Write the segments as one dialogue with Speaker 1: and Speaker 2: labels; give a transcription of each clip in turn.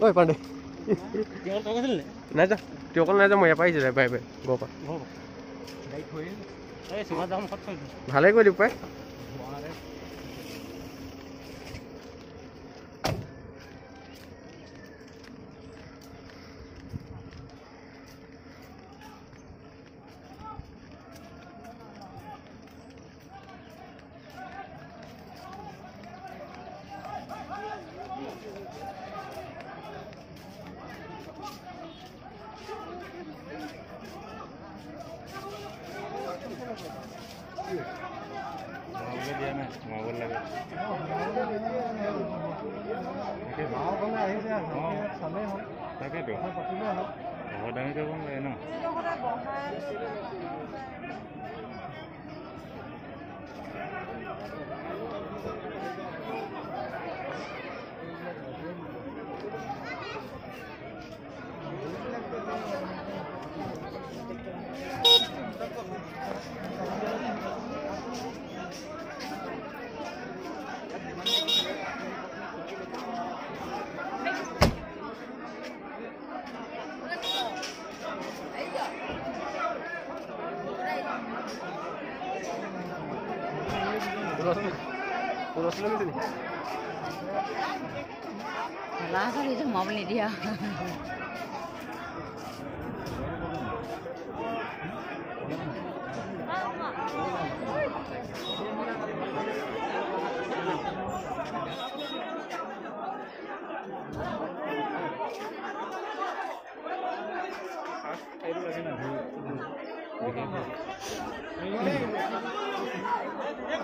Speaker 1: ঐ পাণ্ডে। নাই যা তুই অকল নাই যা মই ইয়াৰ পৰা আহিছোঁ বাই বাই ঘৰৰ পৰা। ভালেই কৰি দিম। পাই।
Speaker 2: তাকেতো সদায় যাব নালাগে ন
Speaker 1: ৰচনা গৈছে
Speaker 3: ল'ৰা ছোৱালী সোমাব নিদিয়া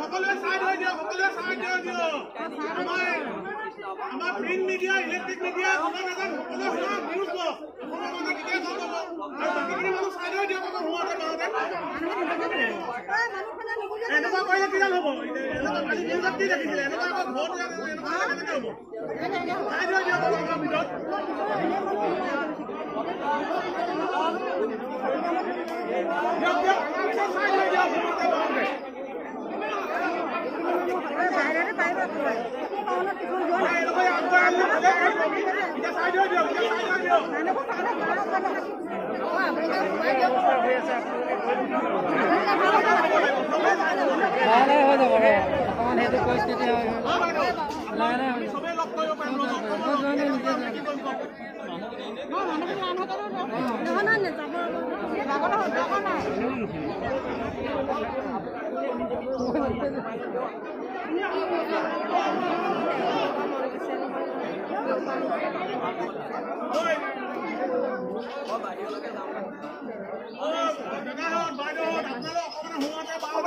Speaker 4: সকলোৱে চাই দিয়ক সকলোৱে চাই থৈ দিয়ক। আমাৰ প্ৰিণ্ট মিডিয়া ইলেক্ট্ৰিক মিডিয়া নাজান সকলোৱে শুনা নিউজ লওক অসমৰ মানুহে কেতিয়া পাব আৰু বাকীখিনি মানুহ চাই থৈ দিয়ক আকৌ হোৱাতে গাঁৱতে এনেকুৱা কৰিলে কিডাল হ'ব? এনেকুৱা কি দেখিছিলে? এনেকুৱা আকৌ ঘৰত এনেকুৱা কেনেকৈ হ'ব? চাই থৈ দিয়ক অলপ ভিতৰত। পরিস্থিতি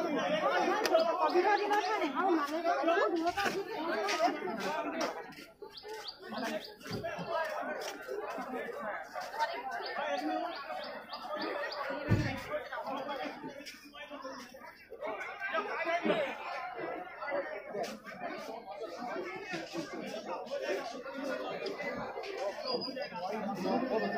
Speaker 4: Oh, my God.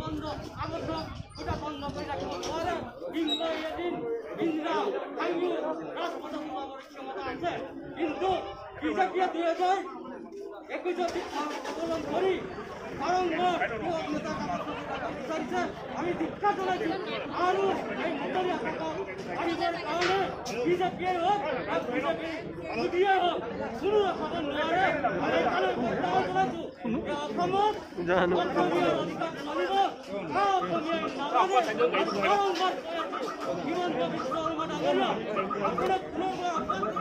Speaker 4: বন্ধ আবর্জনা ওটা বন্ধ করে রাখব পরে
Speaker 3: এদিন ইন্দ্রা আইয়ু রাষ্ট্রপতি
Speaker 2: সমাবেশ আছে
Speaker 1: কিন্তু কৃষকরা দুই হাজার একুশ অবলম্বন করি বিচাৰিছে আমি দীক্ষা জনাইছো আৰু এই মুকলি আকাশক আনিবৰ কাৰণে বিজেপিয়ে হওক বা বিজেপি মোদীয়ে হওক কোনো ৰখাব নোৱাৰে আমি সেইকাৰণে প্ৰত্যাহ্বান জনাইছো যে অসমত
Speaker 5: জানো।
Speaker 1: অসমীয়াৰ অধিকাৰ মানিব। বা অসমীয়াই নামানে আৰু বাৰম্বাৰ কৈ আছো হিমন্ত বিশ্ব শৰ্মা ডাঙৰীয়া আপোনাক পুনৰবাৰ আহ্বান কৰিছো